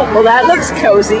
Well, that looks cozy.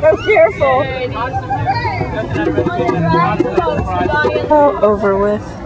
so careful. Oh, over with.